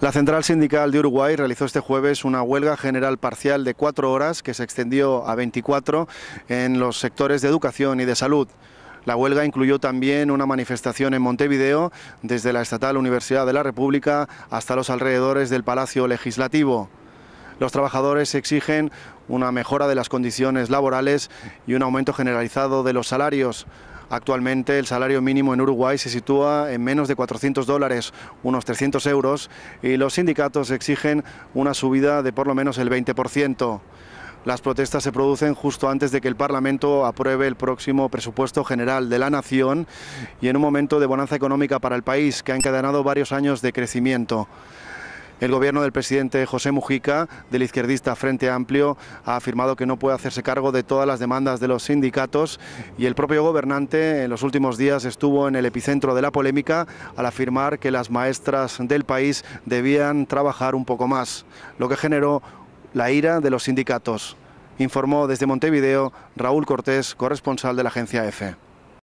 La Central Sindical de Uruguay realizó este jueves una huelga general parcial de cuatro horas que se extendió a 24 en los sectores de educación y de salud. La huelga incluyó también una manifestación en Montevideo desde la Estatal Universidad de la República hasta los alrededores del Palacio Legislativo. Los trabajadores exigen una mejora de las condiciones laborales y un aumento generalizado de los salarios. Actualmente el salario mínimo en Uruguay se sitúa en menos de 400 dólares, unos 300 euros, y los sindicatos exigen una subida de por lo menos el 20%. Las protestas se producen justo antes de que el Parlamento apruebe el próximo presupuesto general de la Nación y en un momento de bonanza económica para el país que ha encadenado varios años de crecimiento. El gobierno del presidente José Mujica, del izquierdista Frente Amplio, ha afirmado que no puede hacerse cargo de todas las demandas de los sindicatos y el propio gobernante en los últimos días estuvo en el epicentro de la polémica al afirmar que las maestras del país debían trabajar un poco más, lo que generó la ira de los sindicatos. Informó desde Montevideo Raúl Cortés, corresponsal de la agencia EFE.